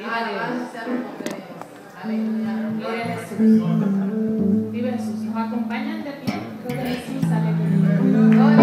Gloria a Jesús. Vive Jesús. Nos acompañan de pie. Gloria a Jesús. Aleluya. Gloria